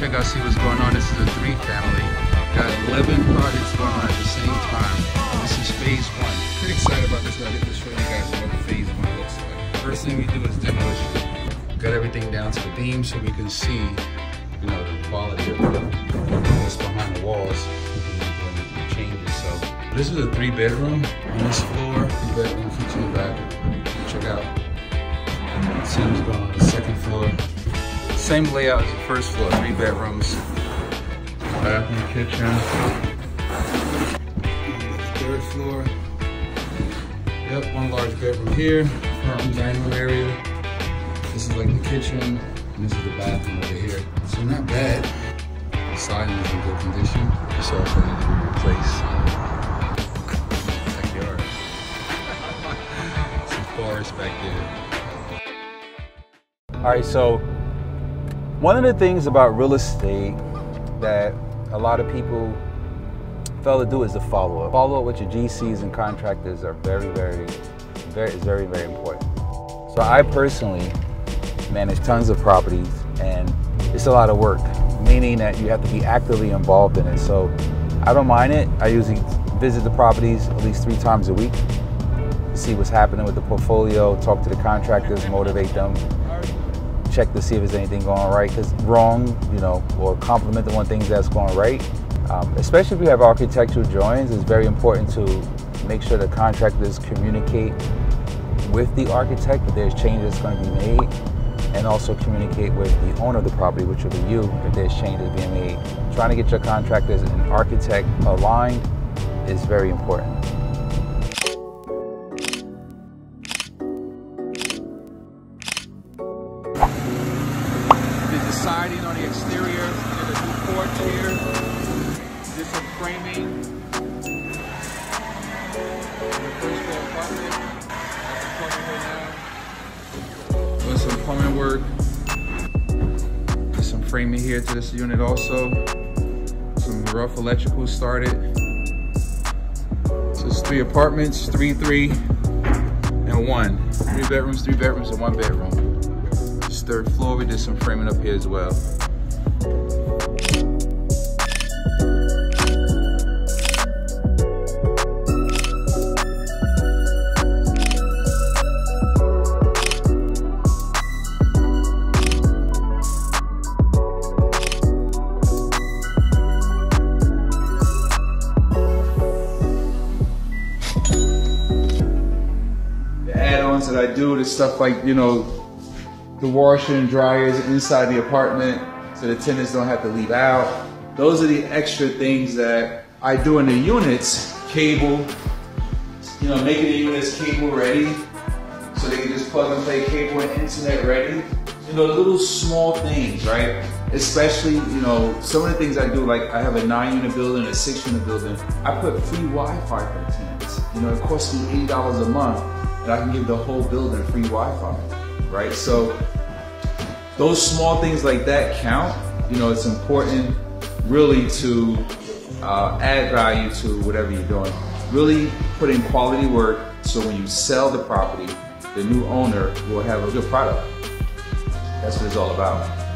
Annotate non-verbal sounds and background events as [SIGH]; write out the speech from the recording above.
check out, see what's going on. This is a three family. Got 11 projects going on at the same time. This is phase one. Pretty excited about this. I get this show you guys what phase one looks like. First thing we do is demolition. Got everything down to the beam so we can see, you know, the quality of what's behind the walls. This is a three bedroom on this floor, three bedroom, kitchen, bathroom. Check out. See what's going on the second floor. Same layout as the first floor, three bedrooms, bathroom, kitchen. Third floor. Yep, one large bedroom here, front dining room area. This is like the kitchen, and this is the bathroom over here. So not bad. The siding is in good condition. This also needs to be replaced. Backyard. [LAUGHS] Some forest back there. All right, so one of the things about real estate that a lot of people fail to do is the follow up. Follow up with your GCs and contractors are very, very, very, is very, very important. So I personally manage tons of properties and it's a lot of work, meaning that you have to be actively involved in it. So I don't mind it. I usually visit the properties at least three times a week, see what's happening with the portfolio, talk to the contractors, motivate them, check to see if there's anything going right, because wrong, you know, or compliment the one thing that's going right. Um, especially if you have architectural drawings, it's very important to make sure the contractors communicate with the architect that there's changes going to be made and also communicate with the owner of the property, which will be you, if there's changes being made. Trying to get your contractors and architect aligned is very important. The siding on the exterior, did a new porch here, did some framing. The first floor apartment. Doing some plumbing work. Did some framing here to this unit also. Some rough electrical started. So it's three apartments, three, three, and one. Three bedrooms, three bedrooms, and one bedroom. Third floor, we did some framing up here as well. That I do, the stuff like, you know, the washer and dryers inside the apartment so the tenants don't have to leave out. Those are the extra things that I do in the units. Cable, you know, making the units cable ready so they can just plug and play cable and internet ready. You know, little small things, right? Especially, you know, some of the things I do, like I have a nine unit building, a six unit building. I put free Wi-Fi for the tenants. You know, it costs me $80 a month and I can give the whole building free Wi-Fi, right? So those small things like that count. You know, it's important really to uh, add value to whatever you're doing. Really put in quality work so when you sell the property, the new owner will have a good product. That's what it's all about.